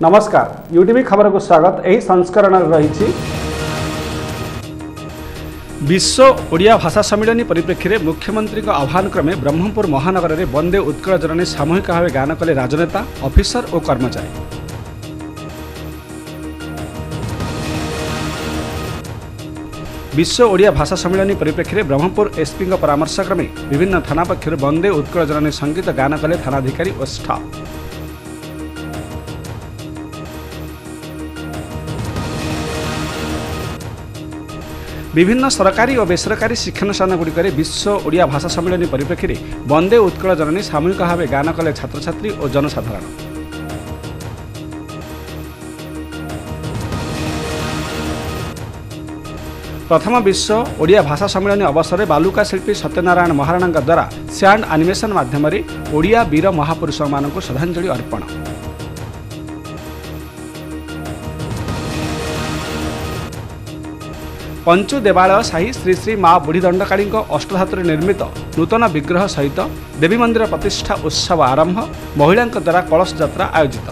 ନମସ୍କାର ୟୁଟିଭି ଖବରକୁ ସ୍ୱାଗତ ଏହି ସଂସ୍କରଣରେ ରହିଛି ବିଶ୍ୱ ଓଡ଼ିଆ ଭାଷା ସମ୍ମିଳନୀ ପରିପ୍ରେକ୍ଷୀରେ ମୁଖ୍ୟମନ୍ତ୍ରୀଙ୍କ ଆହ୍ୱାନ କ୍ରମେ ବ୍ରହ୍ମପୁର ମହାନଗରରେ ବନ୍ଦେ ଉତ୍କଳ ଜନନୀ ସାମୂହିକ ଭାବେ ଗାନ କଲେ ରାଜନେତା ଅଫିସର ଓ କର୍ମଚାରୀ ବିଶ୍ୱ ଓଡ଼ିଆ ଭାଷା ସମ୍ମିଳନୀ ପରିପ୍ରେକ୍ଷୀରେ ବ୍ରହ୍ମପୁର ଏସ୍ପିଙ୍କ ପରାମର୍ଶ କ୍ରମେ ବିଭିନ୍ନ ଥାନା ପକ୍ଷରୁ ବନ୍ଦେ ଉତ୍କଳ ଜନନୀ ସଙ୍ଗୀତ ଗାନ କଲେ ଥାନାଧିକାରୀ ଓ ଷ୍ଟାଫ୍ ବିଭିନ୍ନ ସରକାରୀ ଓ ବେସରକାରୀ ଶିକ୍ଷାନୁଷ୍ଠାନଗୁଡ଼ିକରେ ବିଶ୍ୱ ଓଡ଼ିଆ ଭାଷା ସମ୍ମିଳନୀ ପରିପ୍ରେକ୍ଷୀରେ ବନ୍ଦେ ଉତ୍କଳ ଜନନୀ ସାମୂହିକ ଭାବେ ଗାନ କଲେ ଛାତ୍ରଛାତ୍ରୀ ଓ ଜନସାଧାରଣ। ପ୍ରଥମ ବିଶ୍ୱ ଓଡ଼ିଆ ଭାଷା ସମ୍ମିଳନୀ ଅବସରରେ ବାଲୁକା ଶିଳ୍ପୀ ସତ୍ୟନାରାୟଣ ମହାରାଣାଙ୍କ ଦ୍ୱାରା ସ୍ୟାଣ୍ଡ ଆନିମେସନ୍ ମାଧ୍ୟମରେ ଓଡ଼ିଆ ବୀର ମହାପୁରୁଷମାନଙ୍କୁ ଶ୍ରଦ୍ଧାଞ୍ଜଳି ଅର୍ପଣ। ପଞ୍ଚୁ ଦେବାଳୟ ସାହି ଶ୍ରୀ ଶ୍ରୀ ମା ବୁଢ଼ୀଦଣ୍ଡକାଳୀଙ୍କ ଅଷ୍ଟଧାତୁରେ ନିର୍ମିତ ନୂତନ ବିଗ୍ରହ ସହିତ ଦେବୀ ମନ୍ଦିର ପ୍ରତିଷ୍ଠା ଉତ୍ସବ ଆରମ୍ଭ ମହିଳାଙ୍କ ଦ୍ୱାରା କଳସ ଯାତ୍ରା ଆୟୋଜିତ।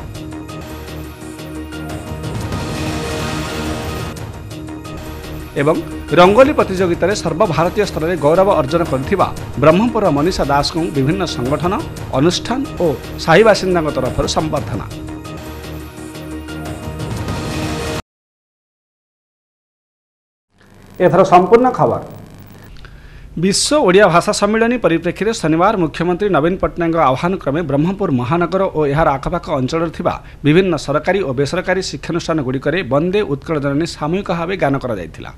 ଏବଂ ରଙ୍ଗୋଲି ପ୍ରତିଯୋଗିତାରେ ସର୍ବଭାରତୀୟ ସ୍ତରରେ ଗୌରବ ଅର୍ଜନ କରିଥିବା ବ୍ରହ୍ମପୁର ମନୀଷା ଦାସଙ୍କୁ ବିଭିନ୍ନ ସଂଗଠନ ଅନୁଷ୍ଠାନ ଓ ସାହି ବାସିନ୍ଦାଙ୍କ ତରଫରୁ ସମ୍ବର୍ଦ୍ଧନା। ଏଥର ସମ୍ପୂର୍ଣ୍ଣ ଖବର। ବିଶ୍ୱ ଓଡ଼ିଆ ଭାଷା ସମ୍ମିଳନୀ ପରିପ୍ରେକ୍ଷୀରେ ଶନିବାର ମୁଖ୍ୟମନ୍ତ୍ରୀ ନବୀନ ପଟ୍ଟନାୟକଙ୍କ ଆହ୍ୱାନ କ୍ରମେ ବ୍ରହ୍ମପୁର ମହାନଗର ଓ ଏହାର ଆଖପାଖ ଅଞ୍ଚଳରେ ଥିବା ବିଭିନ୍ନ ସରକାରୀ ଓ ବେସରକାରୀ ଶିକ୍ଷାନୁଷ୍ଠାନଗୁଡ଼ିକରେ ବନ୍ଦେ ଉତ୍କଳ ଜନନୀ ସାମୂହିକ ଭାବେ ଗାନ କରାଯାଇଥିଲା।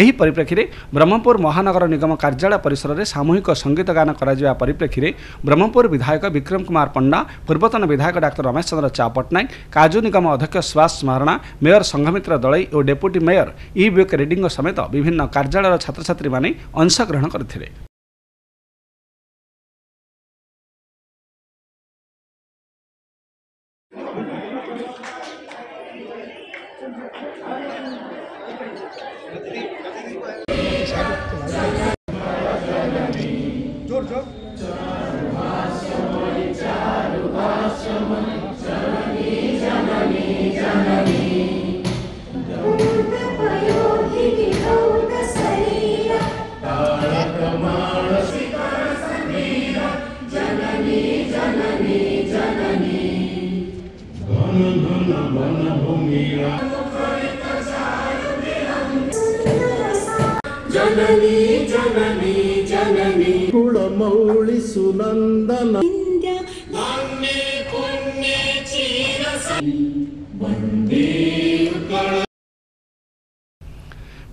ଏହି ପରିପ୍ରେକ୍ଷୀରେ ବ୍ରହ୍ମପୁର ମହାନଗର ନିଗମ କାର୍ଯ୍ୟାଳୟ ପରିସରରେ ସାମୂହିକ ସଙ୍ଗୀତ ଗାନ କରାଯିବା ପରିପ୍ରେକ୍ଷୀରେ ବ୍ରହ୍ମପୁର ବିଧାୟକ ବିକ୍ରମ କୁମାର ପଣ୍ଡା ପୂର୍ବତନ ବିଧାୟକ ଡାକ୍ତର ରମେଶ ଚନ୍ଦ୍ର ଚା ପଟ୍ଟନାୟକ କାଜୁ ନିଗମ ଅଧ୍ୟକ୍ଷ ସୁଭାଷ ମହାରଣା ମେୟର ସଂଘମିତ୍ର ଦଳେଇ ଓ ଡେପୁଟି ମେୟର ଇ ବୁକ୍ ରେଡ୍ଡିଙ୍କ ସମେତ ବିଭିନ୍ନ କାର୍ଯ୍ୟାଳୟର ଛାତ୍ରଛାତ୍ରୀମାନେ ଅଂଶଗ୍ରହଣ କରିଥିଲେ। సునందన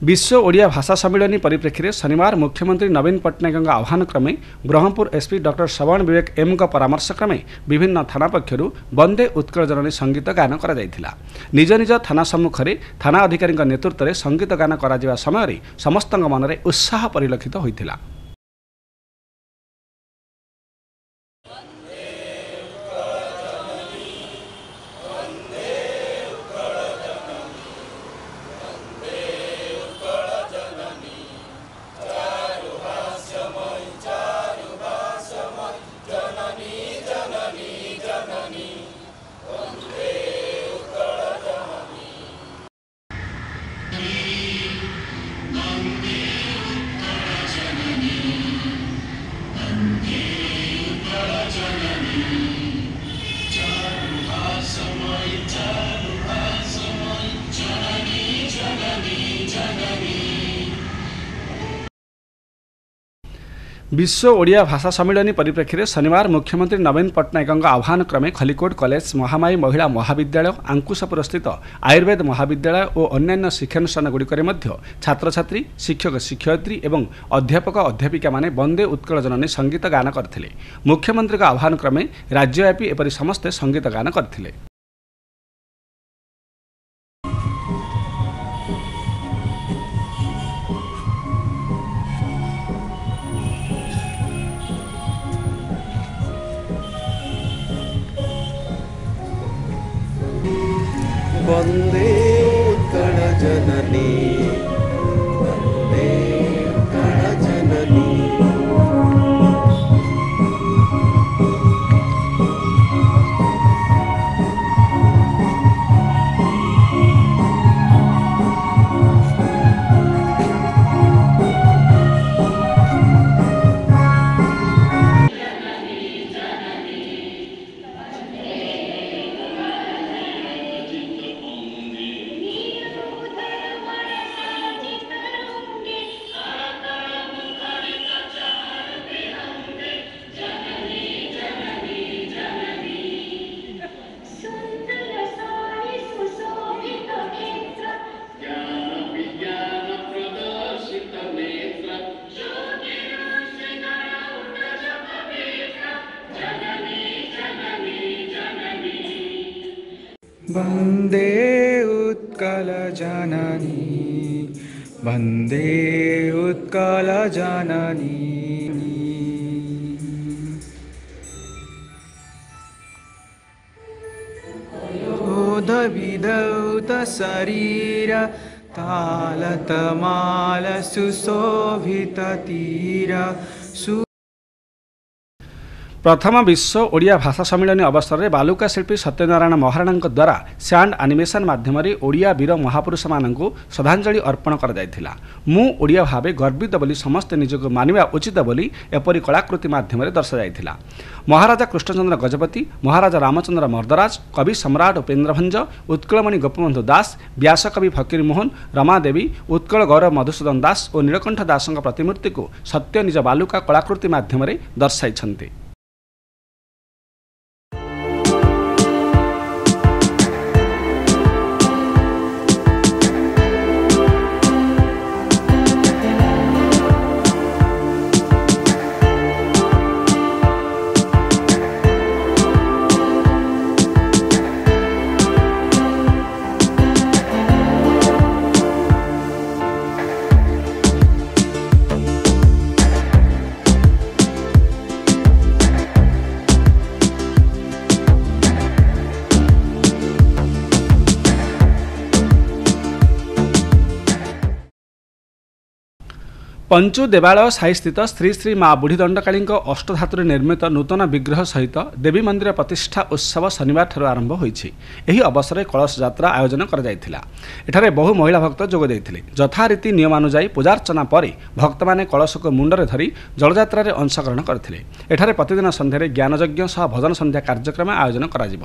ବିଶ୍ୱ ଓଡ଼ିଆ ଭାଷା ସମ୍ମିଳନୀ ପରିପ୍ରେକ୍ଷୀରେ ଶନିବାର ମୁଖ୍ୟମନ୍ତ୍ରୀ ନବୀନ ପଟ୍ଟନାୟକଙ୍କ ଆହ୍ୱାନ କ୍ରମେ ବ୍ରହ୍ମପୁର ଏସ୍ପି ଡକ୍ଟର ଶ୍ରବଣ ବିବେକ ଏମ୍ଙ୍କ ପରାମର୍ଶ କ୍ରମେ ବିଭିନ୍ନ ଥାନା ପକ୍ଷରୁ ବନ୍ଦେ ଉତ୍କଳ ଜନନୀ ସଙ୍ଗୀତ ଗାନ କରାଯାଇଥିଲା ନିଜ ନିଜ ଥାନା ସମ୍ମୁଖରେ ଥାନା ଅଧିକାରୀଙ୍କ ନେତୃତ୍ୱରେ ସଙ୍ଗୀତ ଗାନ କରାଯିବା ସମୟରେ ସମସ୍ତଙ୍କ ମନରେ ଉତ୍ସାହ ପରିଲକ୍ଷିତ ହୋଇଥିଲା ବିଶ୍ୱ ଓଡ଼ିଆ ଭାଷା ସମ୍ମିଳନୀ ପରିପ୍ରେକ୍ଷୀରେ ଶନିବାର ମୁଖ୍ୟମନ୍ତ୍ରୀ ନବୀନ ପଟ୍ଟନାୟକଙ୍କ ଆହ୍ୱାନ କ୍ରମେ ଖଲିକୋଟ କଲେଜ ମହାମାୟୀ ମହିଳା ମହାବିଦ୍ୟାଳୟ ଆଙ୍କୁଶପୁରସ୍ଥିତ ଆୟୁର୍ବେଦ ମହାବିଦ୍ୟାଳୟ ଓ ଅନ୍ୟାନ୍ୟ ଶିକ୍ଷାନୁଷ୍ଠାନଗୁଡ଼ିକରେ ମଧ୍ୟ ଛାତ୍ରଛାତ୍ରୀ ଶିକ୍ଷକ ଶିକ୍ଷୟିତ୍ରୀ ଏବଂ ଅଧ୍ୟାପକ ଅଧ୍ୟାପିକାମାନେ ବନ୍ଦେ ଉତ୍କଳ ଜନନୀ ସଙ୍ଗୀତ ଗାନ କରିଥିଲେ। ମୁଖ୍ୟମନ୍ତ୍ରୀଙ୍କ ଆହ୍ୱାନ କ୍ରମେ ରାଜ୍ୟବ୍ୟାପୀ ଏପରି ସମସ୍ତେ ସଙ୍ଗୀତ ଗାନ କରିଥିଲେ। বন্দে वन्दे उत्कलजननी। वन्दे उत्कलजननी। बोधविधौत शरीर तालतमाल सुशोभिततीर सु ପ୍ରଥମ ବିଶ୍ୱ ଓଡ଼ିଆ ଭାଷା ସମ୍ମିଳନୀ ଅବସରରେ ବାଲୁକା ଶିଳ୍ପୀ ସତ୍ୟନାରାୟଣ ମହାରଣାଙ୍କ ଦ୍ୱାରା ସ୍ୟାଣ୍ଡ ଆନିମେସନ୍ ମାଧ୍ୟମରେ ଓଡ଼ିଆ ବୀର ମହାପୁରୁଷମାନଙ୍କୁ ଶ୍ରଦ୍ଧାଞ୍ଜଳି ଅର୍ପଣ କରାଯାଇଥିଲା। ମୁଁ ଓଡ଼ିଆ ଭାବେ ଗର୍ବିତ ବୋଲି ସମସ୍ତେ ନିଜକୁ ମାନିବା ଉଚିତ ବୋଲି ଏପରି କଳାକୃତି ମାଧ୍ୟମରେ ଦର୍ଶାଯାଇଥିଲା। ମହାରାଜା କୃଷ୍ଣଚନ୍ଦ୍ର ଗଜପତି ମହାରାଜା ରାମଚନ୍ଦ୍ର ମର୍ଦ୍ଦରାଜ କବି ସମ୍ରାଟ ଉପେନ୍ଦ୍ରଭଞ୍ଜ ଉତ୍କଳମଣି ଗୋପବନ୍ଧୁ ଦାସ ବ୍ୟାସକବି ଫକୀରମୋହନ ରମାଦେବୀ ଉତ୍କଳ ଗୌରବ ମଧୁସୂଦନ ଦାସ ଓ ନୀଳକଣ୍ଠ ଦାସଙ୍କ ପ୍ରତିମୂର୍ତ୍ତିକୁ ସତ୍ୟ ନିଜ ବାଲୁକା କଳାକୃତି ମାଧ୍ୟମରେ ଦର୍ଶାଇଛନ୍ତି। ପଞ୍ଚୁ ଦେବାଳୟ ସାହିସ୍ଥିତ ଶ୍ରୀ ଶ୍ରୀ ମା ବୁଢ଼ୀ ଦଣ୍ଡକାଳୀଙ୍କ ଅଷ୍ଟଧାତୁରେ ନିର୍ମିତ ନୂତନ ବିଗ୍ରହ ସହିତ ଦେବୀ ମନ୍ଦିର ପ୍ରତିଷ୍ଠା ଉତ୍ସବ ଶନିବାରଠାରୁ ଆରମ୍ଭ ହୋଇଛି। ଏହି ଅବସରରେ କଳସ ଯାତ୍ରା ଆୟୋଜନ କରାଯାଇଥିଲା। ଏଠାରେ ବହୁ ମହିଳା ଭକ୍ତ ଯୋଗ ଦେଇଥିଲେ। ଯଥାରୀତି ନିୟମାନୁଯାୟୀ ପୂଜାର୍ଚ୍ଚନା ପରେ ଭକ୍ତମାନେ କଳସକୁ ମୁଣ୍ଡରେ ଧରି ଜଳଯାତ୍ରାରେ ଅଂଶଗ୍ରହଣ କରିଥିଲେ। ଏଠାରେ ପ୍ରତିଦିନ ସନ୍ଧ୍ୟାରେ ଜ୍ଞାନଯଜ୍ଞ ସହ ଭଜନ ସନ୍ଧ୍ୟା କାର୍ଯ୍ୟକ୍ରମ ଆୟୋଜନ କରାଯିବ।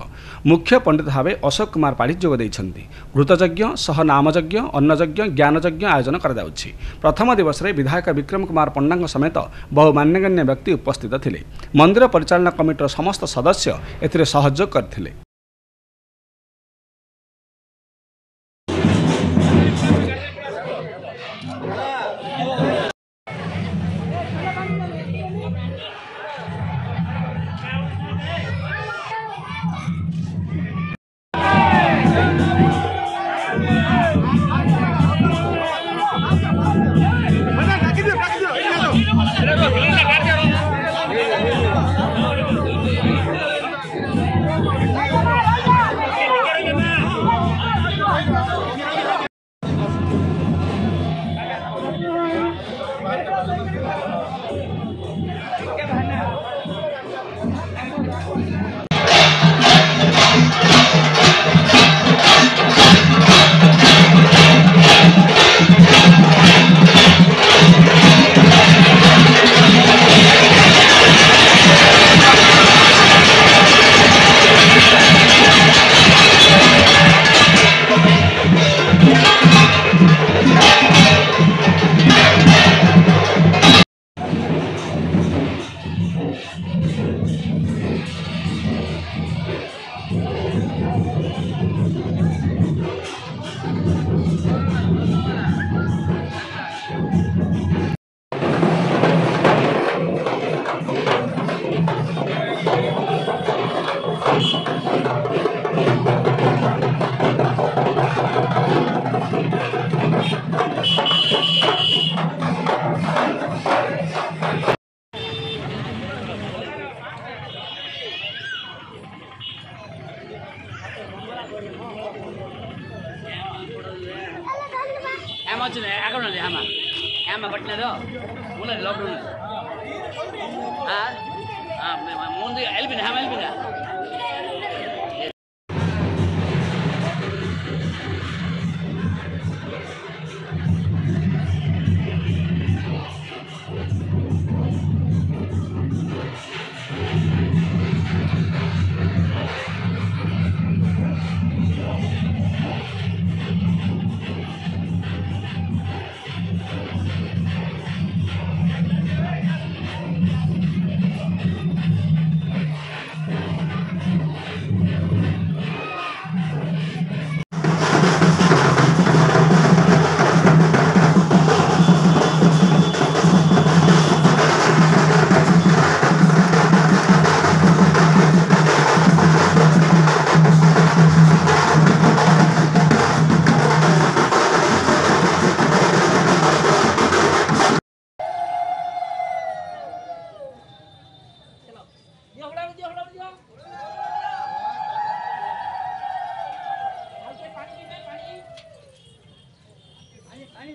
ମୁଖ୍ୟ ପଣ୍ଡିତ ଭାବେ ଅଶୋକ କୁମାର ପାଢ଼ୀ ଯୋଗ ଦେଇଛନ୍ତି। ଘୃତଯଜ୍ଞ ସହ ନାମଯଜ୍ଞ ଅନ୍ନଯଜ୍ଞ ଜ୍ଞାନଯଜ୍ଞ ଆୟୋଜନ କରାଯାଉଛି। ପ୍ରଥମ ଦିବସରେ ବିଧାୟକ ବିକ୍ରମ କୁମାର ପଣ୍ଡାଙ୍କ ସମେତ ବହୁ ମାନ୍ୟଗଣ୍ୟ ବ୍ୟକ୍ତି ଉପସ୍ଥିତ ଥିଲେ। ମନ୍ଦିର ପରିଚାଳନା କମିଟିର ସମସ୍ତ ସଦସ୍ୟ ଏଥିରେ ସହଯୋଗ କରିଥିଲେ।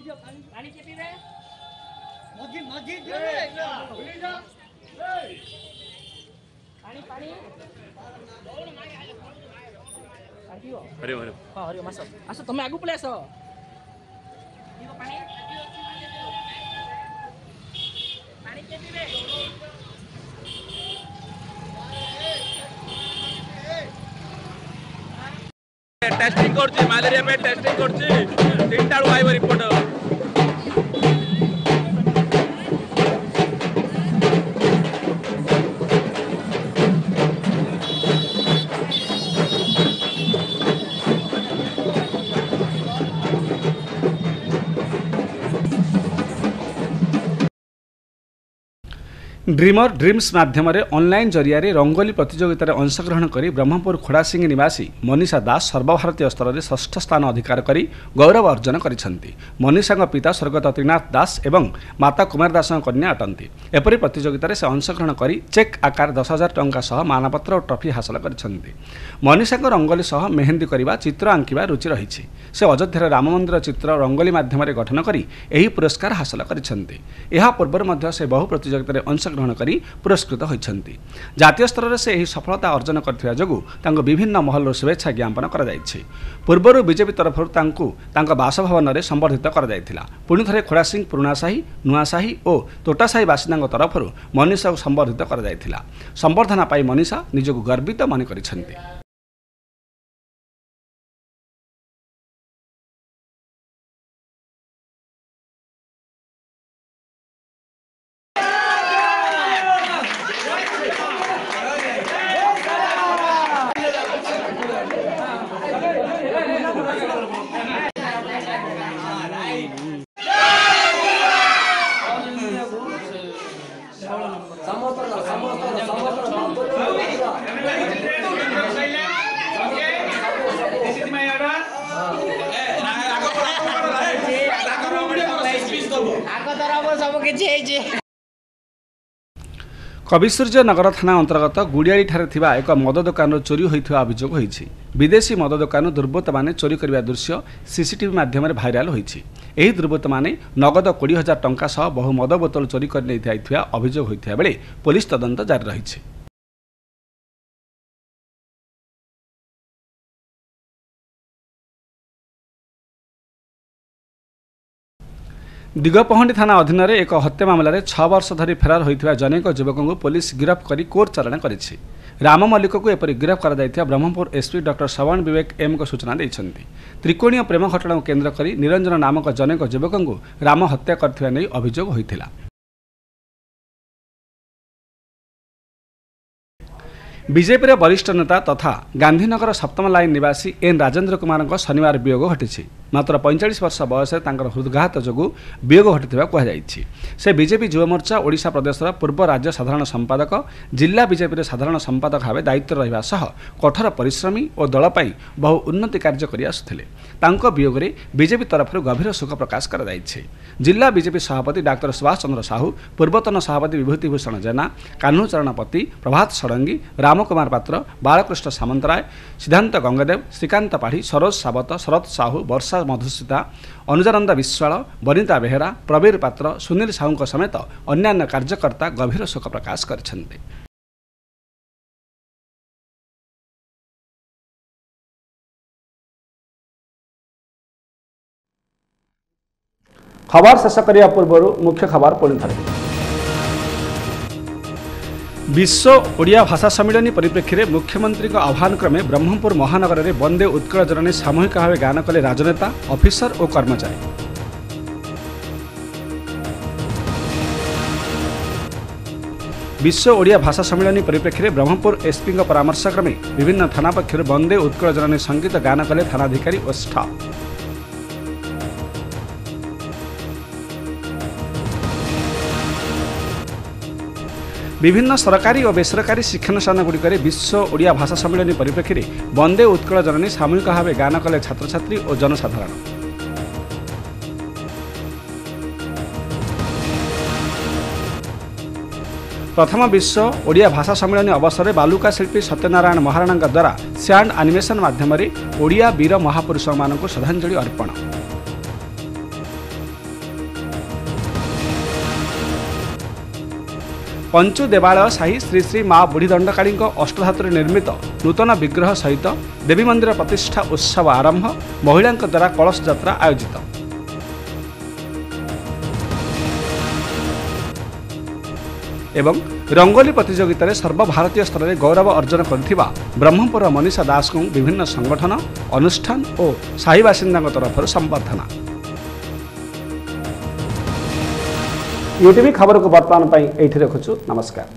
જો પાણી કે પીવે મોજી મોજી જો ભૂલી જા તમે આગુ પડે છો. પીવો ଡ୍ରିମର ଡ୍ରିମ୍ସ ମାଧ୍ୟମରେ ଅନ୍ଲାଇନ୍ ଜରିଆରେ ରଙ୍ଗୋଲି ପ୍ରତିଯୋଗିତାରେ ଅଂଶଗ୍ରହଣ କରି ବ୍ରହ୍ମପୁର ଖୋଡ଼ାସିଙ୍ଗି ନିବାସୀ ମନୀଷା ଦାସ ସର୍ବଭାରତୀୟ ସ୍ତରରେ ଷଷ୍ଠ ସ୍ଥାନ ଅଧିକାର କରି ଗୌରବ ଅର୍ଜନ କରିଛନ୍ତି। ମନୀଷାଙ୍କ ପିତା ସ୍ୱର୍ଗତ ତ୍ରିନାଥ ଦାସ ଏବଂ ମାତା କୁମାର ଦାସଙ୍କ କନ୍ୟା ଅଟନ୍ତି। ଏପରି ପ୍ରତିଯୋଗିତାରେ ସେ ଅଂଶଗ୍ରହଣ କରି ଚେକ୍ ଆକାର ଦଶ ହଜାର ଟଙ୍କା ସହ ମାନପତ୍ର ଓ ଟ୍ରଫି ହାସଲ କରିଛନ୍ତି। ମନୀଷାଙ୍କ ରଙ୍ଗୋଲି ସହ ମେହେନ୍ଦୀ କରିବା ଚିତ୍ର ଆଙ୍କିବା ରୁଚି ରହିଛି। ସେ ଅଯୋଧ୍ୟାର ରାମ ମନ୍ଦିର ଚିତ୍ର ରଙ୍ଗୋଲି ମାଧ୍ୟମରେ ଗଠନ କରି ଏହି ପୁରସ୍କାର ହାସଲ କରିଛନ୍ତି। ଏହା ପୂର୍ବରୁ ମଧ୍ୟ ସେ ବହୁ ପ୍ରତିଯୋଗିତାରେ ଅଂଶଗ୍ରହଣ କରି ପୁରସ୍କୃତ ହୋଇଛନ୍ତି। ଜାତୀୟ ସ୍ତରରେ ସେ ଏହି ସଫଳତା ଅର୍ଜନ କରିଥିବା ଯୋଗୁଁ ତାଙ୍କୁ ବିଭିନ୍ନ ମହଲରୁ ଶୁଭେଚ୍ଛା ଜ୍ଞାପନ କରାଯାଇଛି। ପୂର୍ବରୁ ବିଜେପି ତରଫରୁ ତାଙ୍କୁ ତାଙ୍କ ବାସଭବନରେ ସମ୍ବର୍ଦ୍ଧିତ କରାଯାଇଥିଲା। ପୁଣି ଥରେ ଖୋଡ଼ାସିଂ ପୁରୁଣାସାହି ନୂଆସାହି ଓ ତୋଟାସାହି ବାସିନ୍ଦାଙ୍କ ତରଫରୁ ମନୀଷାକୁ ସମ୍ବର୍ଦ୍ଧିତ କରାଯାଇଥିଲା। ସମ୍ବର୍ଦ୍ଧନା ପାଇ ମନୀଷା ନିଜକୁ ଗର୍ବିତ ମନେ କରିଛନ୍ତି। କବିସୂର୍ଯ୍ୟ ନଗର ଥାନା ଅନ୍ତର୍ଗତ ଗୁଡ଼ିଆଡ଼ିଠାରେ ଥିବା ଏକ ମଦ ଦୋକାନରୁ ଚୋରି ହୋଇଥିବା ଅଭିଯୋଗ ହୋଇଛି। ବିଦେଶୀ ମଦ ଦୋକାନରୁ ଦୁର୍ବୃତ୍ତମାନେ ଚୋରି କରିବା ଦୃଶ୍ୟ ସିସିଟିଭି ମାଧ୍ୟମରେ ଭାଇରାଲ ହୋଇଛି। ଏହି ଦୁର୍ବୃତ୍ତମାନେ ନଗଦ କୋଡ଼ିଏ ହଜାର ଟଙ୍କା ସହ ବହୁ ମଦ ବୋତଲ ଚୋରି କରି ନେଇଯାଇଥିବା ଅଭିଯୋଗ ହୋଇଥିବା ବେଳେ ପୋଲିସ ତଦନ୍ତ ଜାରି ରହିଛି। ଦିଗପହଣ୍ଡି ଥାନା ଅଧୀନରେ ଏକ ହତ୍ୟା ମାମଲାରେ ଛଅ ବର୍ଷ ଧରି ଫେରାର ହୋଇଥିବା ଜନୈକ ଯୁବକଙ୍କୁ ପୋଲିସ ଗିରଫ କରି କୋର୍ଟ ଚାଲାଣ କରିଛି। ରାମ ମଲ୍ଲିକକୁ ଏପରି ଗିରଫ କରାଯାଇଥିବା ବ୍ରହ୍ମପୁର ଏସ୍ପି ଡକ୍ଟର ଶ୍ରବଣ ବିବେକ ଏମ୍ଙ୍କ ସୂଚନା ଦେଇଛନ୍ତି। ତ୍ରିକୋଣୀୟ ପ୍ରେମ ଘଟଣାକୁ କେନ୍ଦ୍ର କରି ନିରଞ୍ଜନ ନାମକ ଜନୈକ ଯୁବକଙ୍କୁ ରାମ ହତ୍ୟା କରିଥିବା ନେଇ ଅଭିଯୋଗ ହୋଇଥିଲା। ବିଜେପିର ବରିଷ୍ଠ ନେତା ତଥା ଗାନ୍ଧୀନଗର ସପ୍ତମ ଲାଇନ୍ ନିବାସୀ ଏନ୍ ରାଜେନ୍ଦ୍ର କୁମାରଙ୍କ ଶନିବାର ବିୟୋଗ ଘଟିଛି। ମାତ୍ର ପଇଁଚାଳିଶ ବର୍ଷ ବୟସରେ ତାଙ୍କର ହୃଦଘାତ ଯୋଗୁଁ ବିୟୋଗ ଘଟିଥିବା କୁହାଯାଇଛି। ସେ ବିଜେପି ଯୁବମୋର୍ଚ୍ଚା ଓଡ଼ିଶା ପ୍ରଦେଶର ପୂର୍ବ ରାଜ୍ୟ ସାଧାରଣ ସମ୍ପାଦକ ଜିଲ୍ଲା ବିଜେପିର ସାଧାରଣ ସମ୍ପାଦକ ଭାବେ ଦାୟିତ୍ୱ ରହିବା ସହ କଠୋର ପରିଶ୍ରମୀ ଓ ଦଳ ପାଇଁ ବହୁ ଉନ୍ନତି କାର୍ଯ୍ୟ କରି ଆସୁଥିଲେ। ତାଙ୍କ ବିୟୋଗରେ ବିଜେପି ତରଫରୁ ଗଭୀର ଶୋକ ପ୍ରକାଶ କରାଯାଇଛି। ଜିଲ୍ଲା ବିଜେପି ସଭାପତି ଡାକ୍ତର ସୁଭାଷ ଚନ୍ଦ୍ର ସାହୁ ପୂର୍ବତନ ସଭାପତି ବିଭୂତିଭୂଷଣ ଜେନା କାହ୍ନୁଚରଣ ପତି ପ୍ରଭାତ ଷଡ଼ଙ୍ଗୀ ରାମକୁମାର ପାତ୍ର ବାଳକୃଷ୍ଣ ସାମନ୍ତରାୟ ସିଦ୍ଧାନ୍ତ ଗଙ୍ଗଦେବ ଶ୍ରୀକାନ୍ତ ପାଢ଼ୀ ସରୋଜ ସାବତ ଶରତ ସାହୁ ବର୍ଷା ମଧୁସ୍ମିତା ଅନୁଜାନନ୍ଦ ବିଶ୍ୱାଳ ବନିତା ବେହେରା ପ୍ରବୀର ପାତ୍ର ସୁନୀଲ ସାହୁଙ୍କ ସମେତ ଅନ୍ୟାନ୍ୟ କାର୍ଯ୍ୟକର୍ତ୍ତା ଗଭୀର ଶୋକ ପ୍ରକାଶ କରିଛନ୍ତି। ଖବର ଶେଷ କରିବା ପୂର୍ବରୁ ମୁଖ୍ୟ ଖବର ପୁଣି ଥରେ। ବିଶ୍ୱ ଓଡ଼ିଆ ଭାଷା ସମ୍ମିଳନୀ ପରିପ୍ରେକ୍ଷୀରେ ମୁଖ୍ୟମନ୍ତ୍ରୀଙ୍କ ଆହ୍ୱାନ କ୍ରମେ ବ୍ରହ୍ମପୁର ମହାନଗରରେ ବନ୍ଦେ ଉତ୍କଳ ଜନନୀ ସାମୂହିକ ଭାବେ ଗାନ କଲେ ରାଜନେତା ଅଫିସର ଓ କର୍ମଚାରୀ। ବିଶ୍ୱ ଓଡ଼ିଆ ଭାଷା ସମ୍ମିଳନୀ ପରିପ୍ରେକ୍ଷୀରେ ବ୍ରହ୍ମପୁର ଏସ୍ପିଙ୍କ ପରାମର୍ଶ କ୍ରମେ ବିଭିନ୍ନ ଥାନା ପକ୍ଷରୁ ବନ୍ଦେ ଉତ୍କଳ ଜନନୀ ସଙ୍ଗୀତ ଗାନ କଲେ ଥାନାଧିକାରୀ ଓ ଷ୍ଟାଫ୍। ବିଭିନ୍ନ ସରକାରୀ ଓ ବେସରକାରୀ ଶିକ୍ଷାନୁଷ୍ଠାନଗୁଡ଼ିକରେ ବିଶ୍ୱ ଓଡ଼ିଆ ଭାଷା ସମ୍ମିଳନୀ ପରିପ୍ରେକ୍ଷୀରେ ବନ୍ଦେ ଉତ୍କଳ ଜନନୀ ସାମୂହିକ ଭାବେ ଗାନ କଲେ ଛାତ୍ରଛାତ୍ରୀ ଓ ଜନସାଧାରଣ। ପ୍ରଥମ ବିଶ୍ୱ ଓଡ଼ିଆ ଭାଷା ସମ୍ମିଳନୀ ଅବସରରେ ବାଲୁକା ଶିଳ୍ପୀ ସତ୍ୟନାରାୟଣ ମହାରାଣାଙ୍କ ଦ୍ୱାରା ସ୍ୟାଣ୍ଡ ଆନିମେସନ୍ ମାଧ୍ୟମରେ ଓଡ଼ିଆ ବୀର ମହାପୁରୁଷମାନଙ୍କୁ ଶ୍ରଦ୍ଧାଞ୍ଜଳି ଅର୍ପଣ। ପଞ୍ଚୁ ଦେବାଳୟ ସାହି ଶ୍ରୀ ଶ୍ରୀ ମା ବୁଢ଼ୀଦଣ୍ଡକାଳୀଙ୍କ ଅଷ୍ଟଧାତୁରେ ନିର୍ମିତ ନୂତନ ବିଗ୍ରହ ସହିତ ଦେବୀ ମନ୍ଦିର ପ୍ରତିଷ୍ଠା ଉତ୍ସବ ଆରମ୍ଭ ମହିଳାଙ୍କ ଦ୍ୱାରା କଳସ ଯାତ୍ରା ଆୟୋଜିତ। ଏବଂ ରଙ୍ଗୋଲି ପ୍ରତିଯୋଗିତାରେ ସର୍ବଭାରତୀୟ ସ୍ତରରେ ଗୌରବ ଅର୍ଜନ କରିଥିବା ବ୍ରହ୍ମପୁର ମନୀଷା ଦାସଙ୍କୁ ବିଭିନ୍ନ ସଂଗଠନ ଅନୁଷ୍ଠାନ ଓ ସାହି ବାସିନ୍ଦାଙ୍କ ତରଫରୁ ସମ୍ବର୍ଦ୍ଧନା। ୟୁଟିଭି ଖବରକୁ ବର୍ତ୍ତମାନ ପାଇଁ ଏଇଠି ରଖୁଛୁ ନମସ୍କାର।